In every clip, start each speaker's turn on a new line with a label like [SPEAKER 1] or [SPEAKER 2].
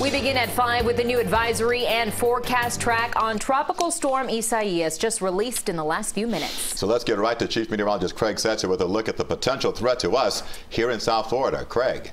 [SPEAKER 1] We begin at 5 with the new advisory and forecast track on Tropical Storm Isaias, just released in the last few minutes.
[SPEAKER 2] So let's get right to Chief Meteorologist Craig Setzer with a look at the potential threat to us here in South Florida. Craig.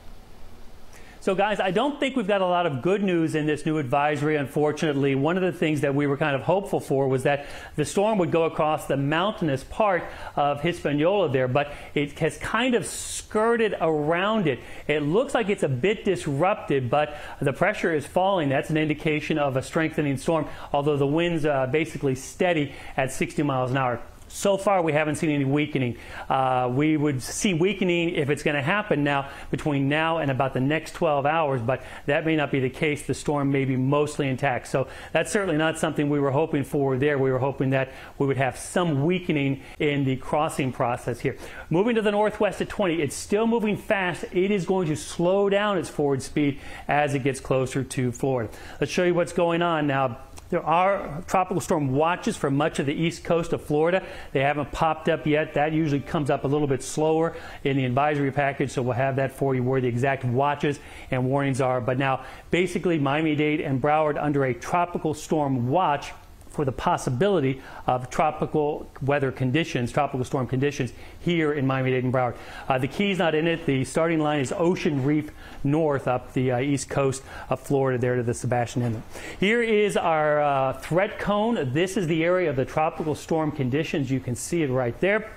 [SPEAKER 3] So, guys, I don't think we've got a lot of good news in this new advisory, unfortunately. One of the things that we were kind of hopeful for was that the storm would go across the mountainous part of Hispaniola there, but it has kind of skirted around it. It looks like it's a bit disrupted, but the pressure is falling. That's an indication of a strengthening storm, although the wind's uh, basically steady at 60 miles an hour. So far, we haven't seen any weakening. Uh, we would see weakening if it's going to happen now between now and about the next 12 hours, but that may not be the case. The storm may be mostly intact. So that's certainly not something we were hoping for there. We were hoping that we would have some weakening in the crossing process here. Moving to the northwest at 20, it's still moving fast. It is going to slow down its forward speed as it gets closer to Florida. Let's show you what's going on now. There are tropical storm watches for much of the east coast of Florida. They haven't popped up yet. That usually comes up a little bit slower in the advisory package, so we'll have that for you where the exact watches and warnings are. But now, basically, Miami Dade and Broward under a tropical storm watch for the possibility of tropical weather conditions, tropical storm conditions here in Miami-Dade and Broward. Uh, the Keys not in it. The starting line is Ocean Reef North up the uh, east coast of Florida there to the Sebastian Inlet. Here is our uh, threat cone. This is the area of the tropical storm conditions. You can see it right there.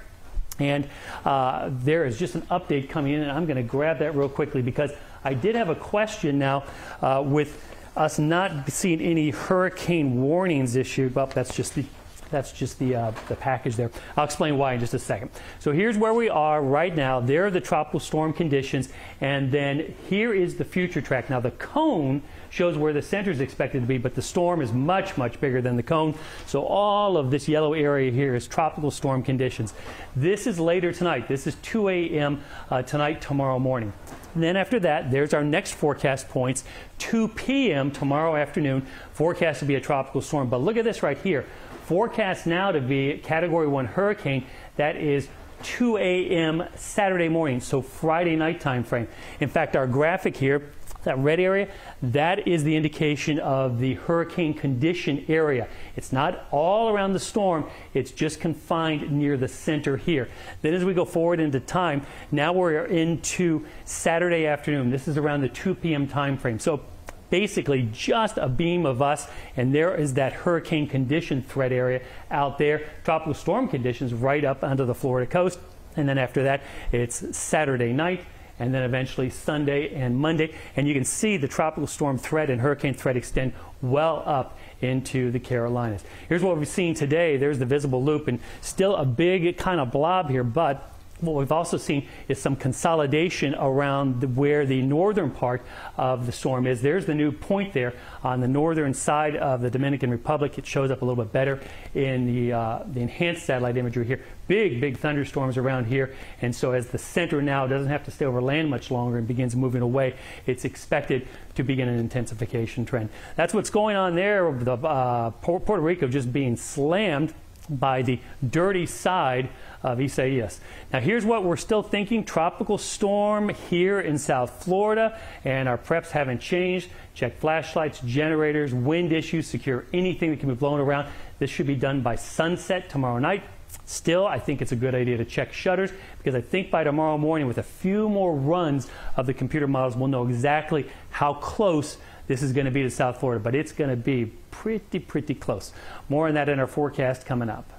[SPEAKER 3] And uh, there is just an update coming in, and I'm going to grab that real quickly because I did have a question now uh, with us not seeing any hurricane warnings issued. Well, that's just the that's just the, uh, the package there. I'll explain why in just a second. So here's where we are right now. There are the tropical storm conditions, and then here is the future track. Now the cone shows where the center is expected to be, but the storm is much, much bigger than the cone. So all of this yellow area here is tropical storm conditions. This is later tonight. This is 2 a.m. Uh, tonight, tomorrow morning. And then after that, there's our next forecast points. 2 p.m. tomorrow afternoon, forecast to be a tropical storm. But look at this right here. Forecast now to be Category 1 hurricane. That is 2 a.m. Saturday morning, so Friday night time frame. In fact, our graphic here that red area, that is the indication of the hurricane condition area. It's not all around the storm, it's just confined near the center here. Then as we go forward into time, now we're into Saturday afternoon. This is around the 2 p.m. time frame. So basically just abeam of us, and there is that hurricane condition threat area out there, tropical storm conditions right up under the Florida coast. And then after that, it's Saturday night and then eventually Sunday and Monday. And you can see the tropical storm threat and hurricane threat extend well up into the Carolinas. Here's what we've seen today. There's the visible loop and still a big kind of blob here, but what we've also seen is some consolidation around the, where the northern part of the storm is. There's the new point there on the northern side of the Dominican Republic. It shows up a little bit better in the, uh, the enhanced satellite imagery here. Big, big thunderstorms around here. And so as the center now doesn't have to stay over land much longer and begins moving away, it's expected to begin an intensification trend. That's what's going on there. The, uh, Puerto Rico just being slammed by the dirty side of Isaias. Now, here's what we're still thinking tropical storm here in South Florida, and our preps haven't changed. Check flashlights, generators, wind issues, secure anything that can be blown around. This should be done by sunset tomorrow night. Still, I think it's a good idea to check shutters because I think by tomorrow morning, with a few more runs of the computer models, we'll know exactly how close this is going to be to South Florida, but it's going to be pretty, pretty close. More on that in our forecast coming up.